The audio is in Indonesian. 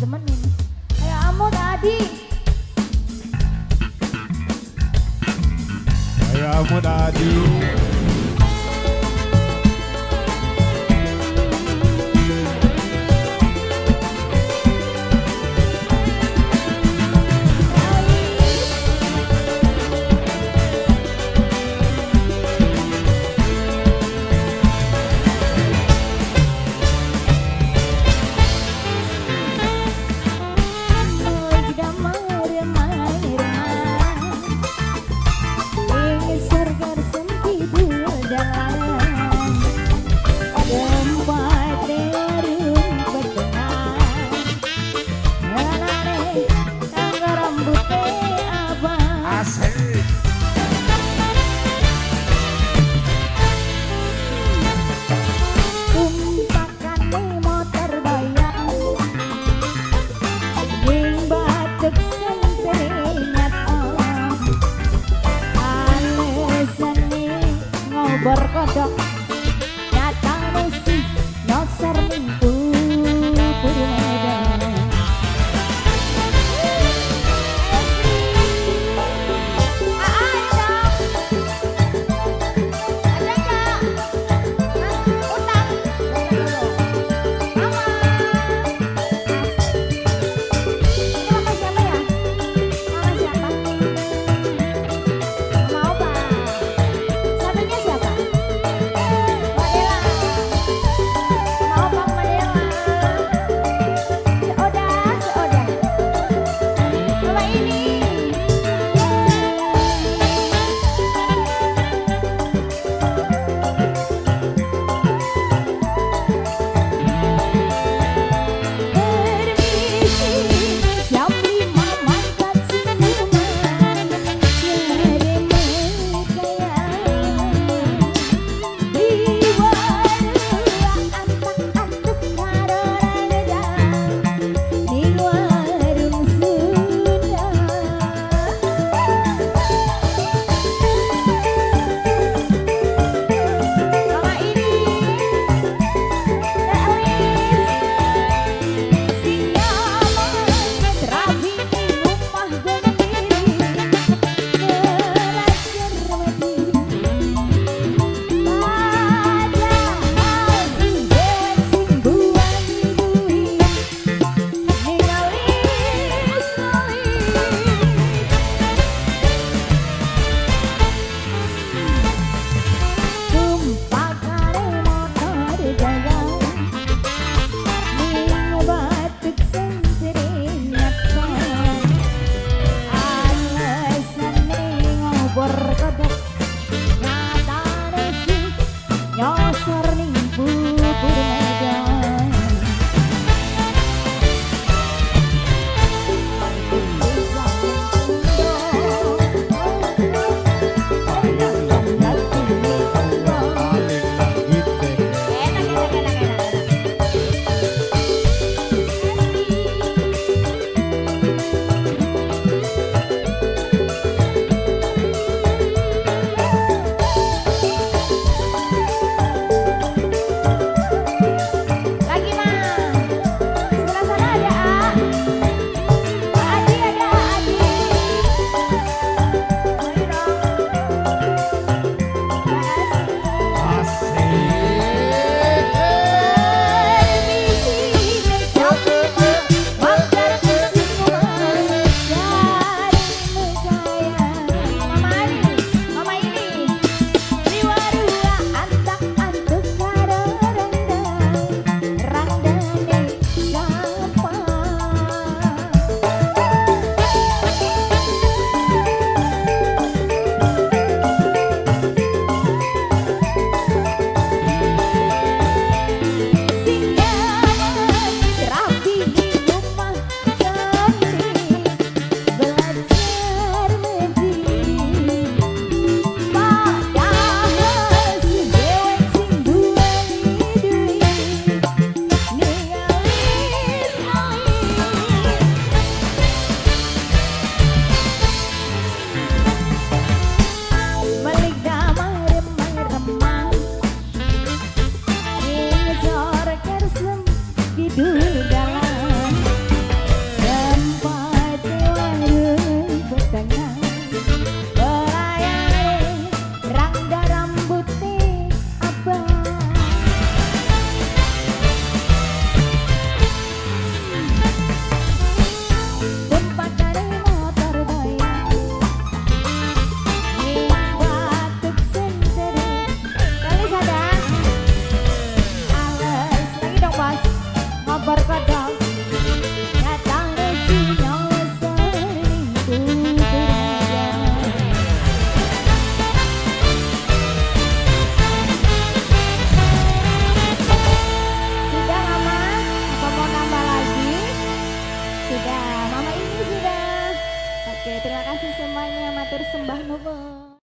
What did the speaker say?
demenin. Ayo Amut Adi. Ayo Amut Adi. berkodok